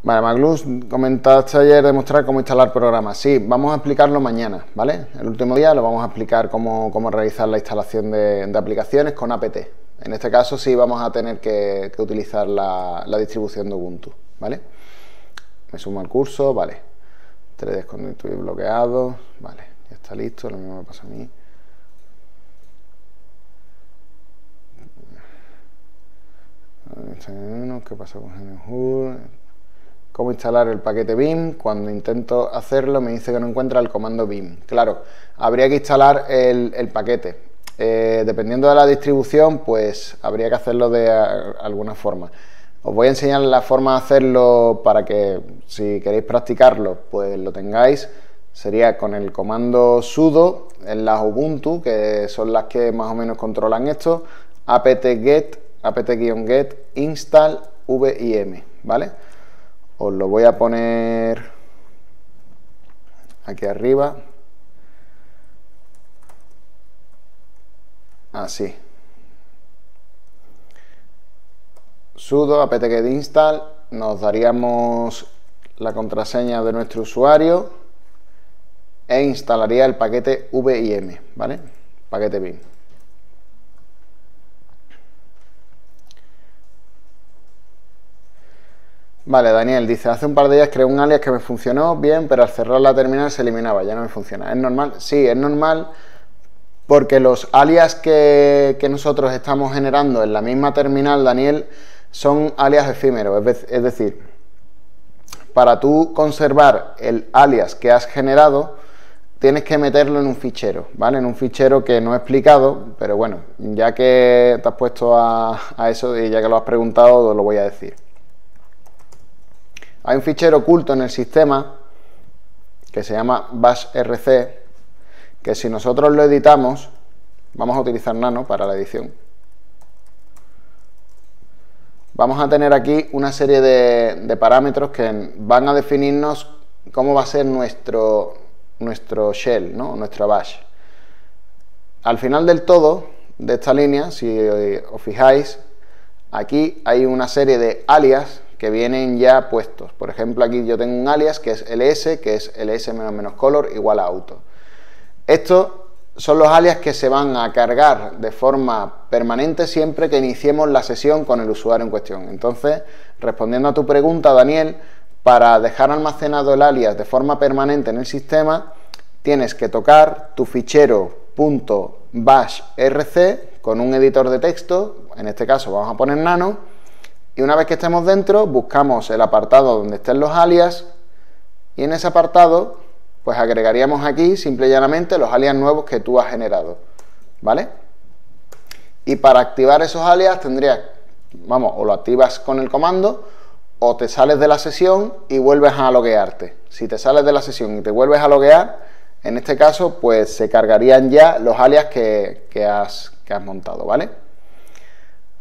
Vale, Maglus, comentaste ayer demostrar cómo instalar programas. Sí, vamos a explicarlo mañana, ¿vale? El último día lo vamos a explicar cómo, realizar la instalación de, aplicaciones con apt. En este caso sí vamos a tener que, utilizar la, distribución de Ubuntu, ¿vale? Me sumo al curso, vale. 3D con bloqueado, vale, ya está listo, lo mismo me pasa a mí. ¿Qué pasa con GNU? Cómo instalar el paquete BIM. Cuando intento hacerlo me dice que no encuentra el comando BIM. Claro, habría que instalar el, paquete. Eh, dependiendo de la distribución, pues habría que hacerlo de alguna forma. Os voy a enseñar la forma de hacerlo para que si queréis practicarlo, pues lo tengáis. Sería con el comando sudo en las Ubuntu, que son las que más o menos controlan esto, apt-get, apt-get install vim, ¿vale? Os lo voy a poner aquí arriba. Así. Sudo apt-get install. Nos daríamos la contraseña de nuestro usuario e instalaría el paquete vim vale paquete vim Vale, Daniel dice, hace un par de días creé un alias que me funcionó bien, pero al cerrar la terminal se eliminaba, ya no me funciona. ¿Es normal? Sí, es normal porque los alias que, nosotros estamos generando en la misma terminal, Daniel, son alias efímeros. Es, decir, para tú conservar el alias que has generado, tienes que meterlo en un fichero, ¿vale? En un fichero que no he explicado, pero bueno, ya que te has puesto a, a eso y ya que lo has preguntado, lo voy a decir. Hay un fichero oculto en el sistema que se llama bashrc, que si nosotros lo editamos, vamos a utilizar nano para la edición. Vamos a tener aquí una serie de, parámetros que van a definirnos cómo va a ser nuestro, nuestro shell, ¿no? nuestro bash. Al final del todo de esta línea, si os fijáis, aquí hay una serie de alias que vienen ya puestos. Por ejemplo, aquí yo tengo un alias que es ls, que es ls menos color igual a auto. Estos son los alias que se van a cargar de forma permanente siempre que iniciemos la sesión con el usuario en cuestión. Entonces, respondiendo a tu pregunta, Daniel, para dejar almacenado el alias de forma permanente en el sistema, tienes que tocar tu fichero .bashrc con un editor de texto, en este caso vamos a poner nano, y una vez que estemos dentro, buscamos el apartado donde estén los alias y en ese apartado, pues agregaríamos aquí simple y llanamente los alias nuevos que tú has generado. ¿Vale? Y para activar esos alias tendrías, vamos, o lo activas con el comando o te sales de la sesión y vuelves a loguearte. Si te sales de la sesión y te vuelves a loguear, en este caso, pues se cargarían ya los alias que, has, que has montado, ¿vale?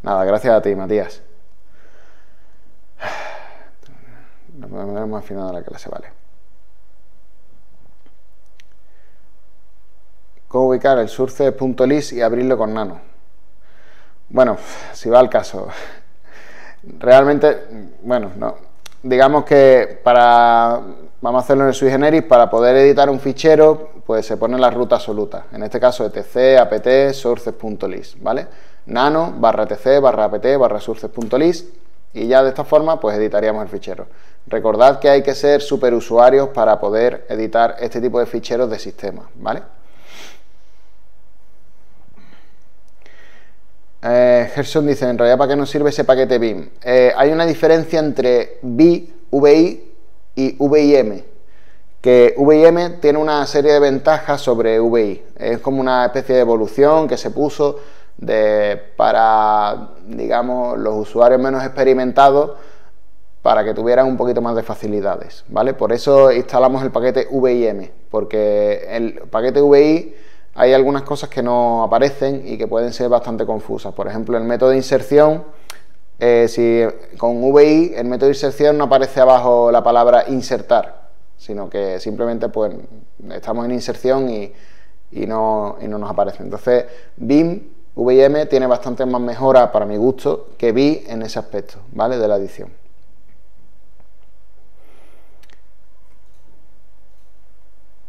Nada, gracias a ti, Matías. La manera más afinada la clase, vale. ¿Cómo ubicar el source.list y abrirlo con nano? Bueno, si va al caso. Realmente, bueno, no. Digamos que para, vamos a hacerlo en el sui generis, para poder editar un fichero, pues se pone la ruta absoluta. En este caso, etc, apt, sources.list, ¿vale? Nano, barra etc, barra apt, barra sources.list y ya de esta forma pues editaríamos el fichero. Recordad que hay que ser superusuarios para poder editar este tipo de ficheros de sistema, ¿vale? Eh, Gerson dice, en realidad ¿para qué nos sirve ese paquete BIM? Eh, hay una diferencia entre VI, VI y VIM, que VIM tiene una serie de ventajas sobre VI, es como una especie de evolución que se puso de, para, digamos, los usuarios menos experimentados para que tuvieran un poquito más de facilidades, ¿vale? Por eso instalamos el paquete VIM, porque el paquete VI hay algunas cosas que no aparecen y que pueden ser bastante confusas. Por ejemplo, el método de inserción, eh, si con VI el método de inserción no aparece abajo la palabra insertar, sino que simplemente pues estamos en inserción y, y, no, y no nos aparece. Entonces, BIM VM tiene bastante más mejora para mi gusto que vi en ese aspecto, ¿vale? De la edición.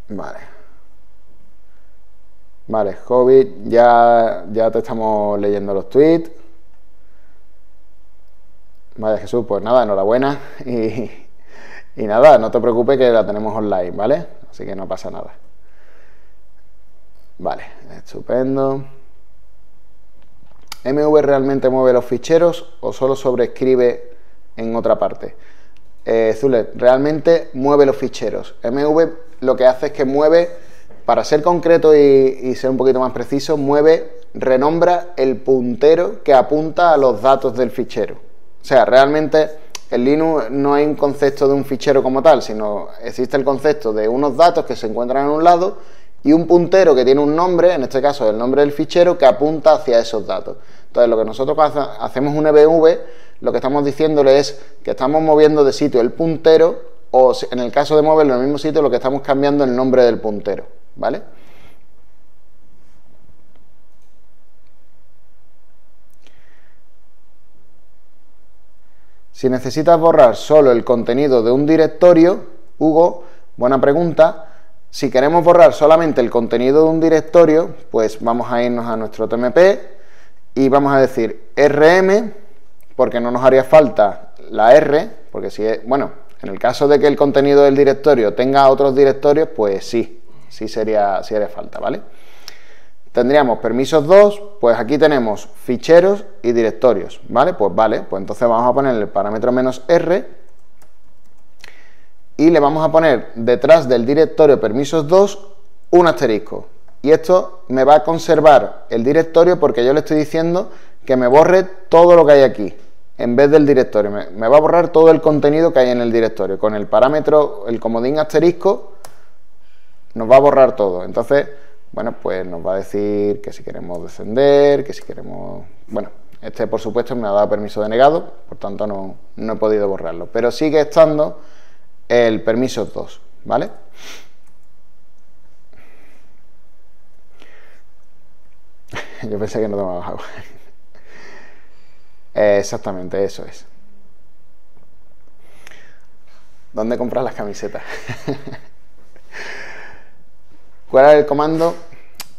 Vale. Vale, Covid, ya, ya te estamos leyendo los tweets. Vale, Jesús, pues nada, enhorabuena. Y, y nada, no te preocupes que la tenemos online, ¿vale? Así que no pasa nada. Vale, estupendo. ¿MV realmente mueve los ficheros o solo sobreescribe en otra parte? Eh, Zule, realmente mueve los ficheros. MV lo que hace es que mueve, para ser concreto y, ser un poquito más preciso, mueve, renombra el puntero que apunta a los datos del fichero. O sea, realmente en Linux no hay un concepto de un fichero como tal, sino existe el concepto de unos datos que se encuentran en un lado y un puntero que tiene un nombre, en este caso el nombre del fichero, que apunta hacia esos datos. Entonces, lo que nosotros hacemos un EBV, lo que estamos diciéndole es que estamos moviendo de sitio el puntero, o en el caso de moverlo en el mismo sitio, lo que estamos cambiando es el nombre del puntero, ¿vale? Si necesitas borrar solo el contenido de un directorio, Hugo, buena pregunta, si queremos borrar solamente el contenido de un directorio, pues vamos a irnos a nuestro TMP y vamos a decir rm, porque no nos haría falta la R, porque si es, bueno, en el caso de que el contenido del directorio tenga otros directorios, pues sí, sí sería, sí haría falta, ¿vale? Tendríamos permisos 2, pues aquí tenemos ficheros y directorios, ¿vale? Pues vale, pues entonces vamos a poner el parámetro menos R y le vamos a poner detrás del directorio permisos 2 un asterisco. Y esto me va a conservar el directorio porque yo le estoy diciendo que me borre todo lo que hay aquí, en vez del directorio. Me, va a borrar todo el contenido que hay en el directorio. Con el parámetro, el comodín asterisco, nos va a borrar todo. Entonces, bueno, pues nos va a decir que si queremos descender, que si queremos... Bueno, este por supuesto me ha dado permiso denegado, por tanto no, no he podido borrarlo. Pero sigue estando el permiso 2, ¿vale? Yo pensé que no tomaba agua. Exactamente, eso es. ¿Dónde compras las camisetas? ¿Cuál es el comando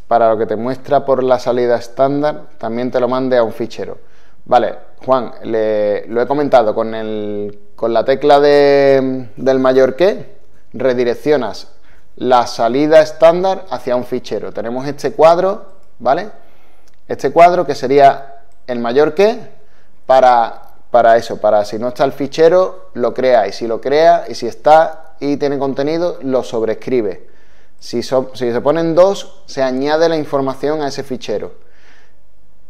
para lo que te muestra por la salida estándar? También te lo mande a un fichero. Vale, Juan, lo he comentado con, la tecla del mayor que, redireccionas la salida estándar hacia un fichero. Tenemos este cuadro, ¿vale? Este cuadro que sería el mayor que para, para eso, para si no está el fichero, lo crea. Y si lo crea y si está y tiene contenido, lo sobrescribe. Si, si se ponen dos, se añade la información a ese fichero.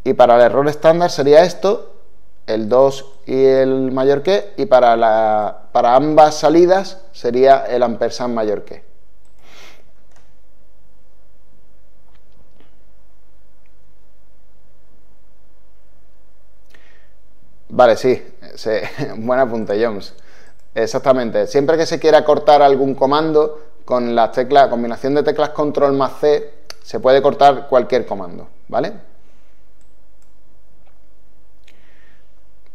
Y para el error estándar sería esto, el 2 y el mayor que, y para, la, para ambas salidas sería el ampersand mayor que. Vale, sí, buen apunte, Jones. Exactamente. Siempre que se quiera cortar algún comando, con la tecla, combinación de teclas control más C, se puede cortar cualquier comando, ¿vale?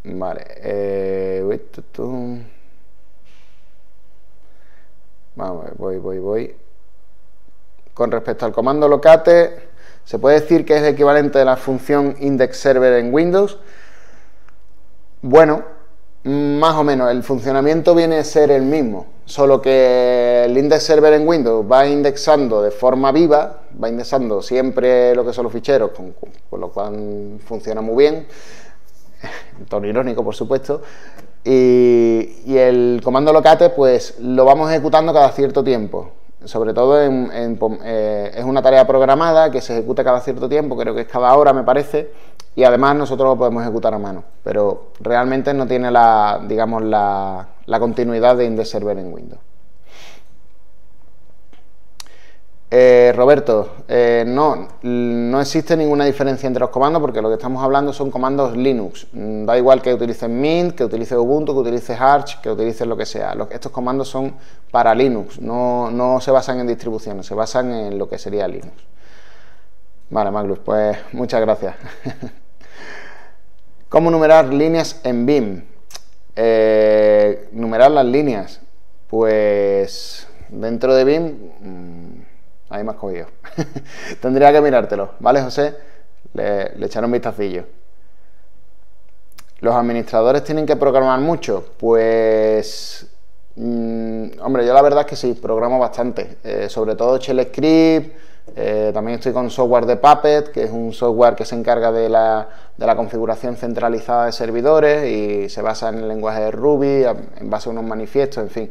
Vale. Eh, voy, voy, voy. Con respecto al comando locate, se puede decir que es equivalente a la función index server en Windows. Bueno, más o menos, el funcionamiento viene a ser el mismo, solo que el index server en Windows va indexando de forma viva, va indexando siempre lo que son los ficheros, con lo cual funciona muy bien tono irónico por supuesto, y, el comando locate pues lo vamos ejecutando cada cierto tiempo, sobre todo en, eh, es una tarea programada que se ejecuta cada cierto tiempo, creo que es cada hora me parece, y además nosotros lo podemos ejecutar a mano, pero realmente no tiene la, digamos, la, la continuidad de index server en Windows. Eh, Roberto, eh, no, no existe ninguna diferencia entre los comandos porque lo que estamos hablando son comandos Linux. Mm, da igual que utilices Mint, que utilices Ubuntu, que utilices Arch, que utilices lo que sea. estos comandos son para Linux, no, no, se basan en distribuciones, se basan en lo que sería Linux. Vale, Maglus, pues muchas gracias. ¿Cómo numerar líneas en BIM? Eh, numerar las líneas, pues dentro de BIM, mmm, ahí más cogido. Tendría que mirártelo, ¿vale, José? Le, le echaré un vistacillo. ¿Los administradores tienen que programar mucho? Pues, mmm, hombre, yo la verdad es que sí, programo bastante, eh, sobre todo Shell Script, eh, también estoy con software de Puppet, que es un software que se encarga de la, de la, configuración centralizada de servidores y se basa en el lenguaje de Ruby, en base a unos manifiestos, en fin.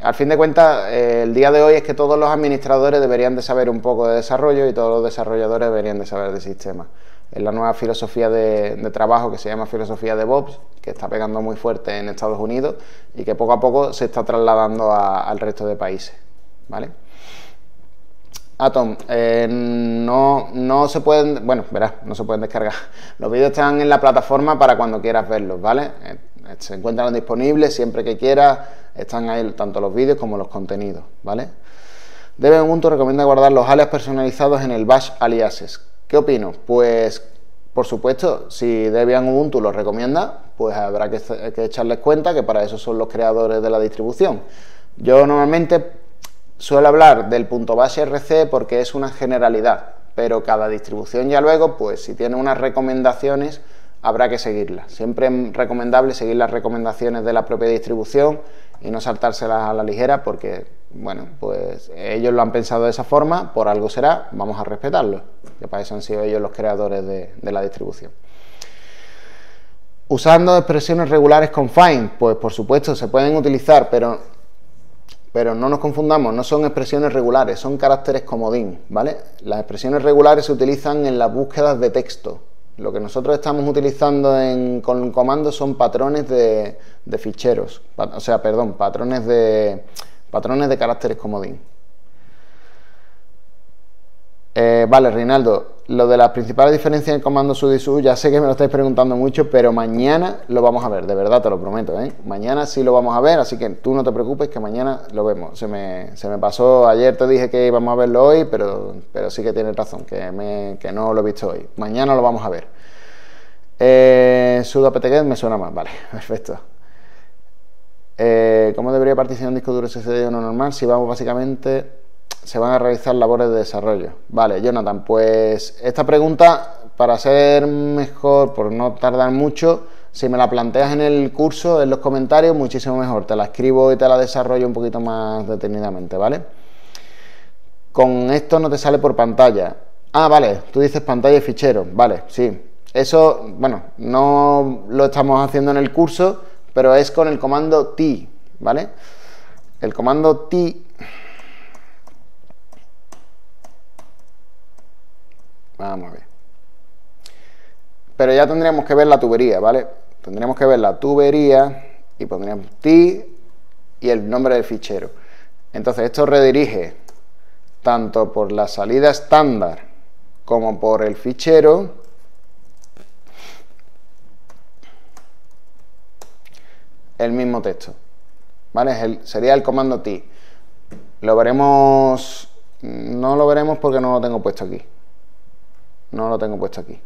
Al fin de cuentas, eh, el día de hoy es que todos los administradores deberían de saber un poco de desarrollo y todos los desarrolladores deberían de saber de sistemas. Es la nueva filosofía de, trabajo que se llama filosofía de Bobs, que está pegando muy fuerte en Estados Unidos y que poco a poco se está trasladando al resto de países. ¿vale? Atom, eh, no, no se pueden, bueno, verás, no se pueden descargar. Los vídeos están en la plataforma para cuando quieras verlos, ¿vale? Eh, se encuentran disponibles siempre que quieras, están ahí tanto los vídeos como los contenidos, ¿vale? Ubuntu recomienda guardar los alias personalizados en el bash aliases. ¿Qué opino? Pues, por supuesto, si Debian Ubuntu los recomienda, pues habrá que, echarles cuenta que para eso son los creadores de la distribución. Yo normalmente Suelo hablar del punto base RC porque es una generalidad, pero cada distribución ya luego, pues si tiene unas recomendaciones, habrá que seguirlas. Siempre es recomendable seguir las recomendaciones de la propia distribución y no saltárselas a la ligera porque, bueno, pues ellos lo han pensado de esa forma, por algo será, vamos a respetarlo, que para eso han sido ellos los creadores de, de la distribución. Usando expresiones regulares con find, pues por supuesto se pueden utilizar, pero pero no nos confundamos, no son expresiones regulares, son caracteres comodín, ¿vale? Las expresiones regulares se utilizan en las búsquedas de texto. Lo que nosotros estamos utilizando en, con comandos son patrones de, de ficheros, o sea, perdón, patrones de, patrones de caracteres comodín. Eh, vale, Reinaldo, lo de las principales diferencias en comando sud y sub, ya sé que me lo estáis preguntando mucho, pero mañana lo vamos a ver, de verdad te lo prometo, ¿eh? Mañana sí lo vamos a ver, así que tú no te preocupes que mañana lo vemos. Se me, se me pasó, ayer te dije que íbamos a verlo hoy, pero, pero sí que tienes razón, que, me, que no lo he visto hoy. Mañana lo vamos a ver. Eh, sudo apt me suena más, vale, perfecto. Eh, ¿Cómo debería participar un disco duro SSD no normal? Si vamos básicamente se van a realizar labores de desarrollo. Vale, Jonathan, pues esta pregunta, para ser mejor, por no tardar mucho, si me la planteas en el curso, en los comentarios, muchísimo mejor. Te la escribo y te la desarrollo un poquito más detenidamente, ¿vale? Con esto no te sale por pantalla. Ah, vale, tú dices pantalla y fichero. Vale, sí. Eso, bueno, no lo estamos haciendo en el curso, pero es con el comando T, ¿vale? El comando T Vamos a ver. Pero ya tendríamos que ver la tubería, ¿vale? Tendríamos que ver la tubería y pondríamos T y el nombre del fichero. Entonces esto redirige tanto por la salida estándar como por el fichero el mismo texto. ¿Vale? sería el comando T. Lo veremos, no lo veremos porque no lo tengo puesto aquí. No lo tengo puesto aquí.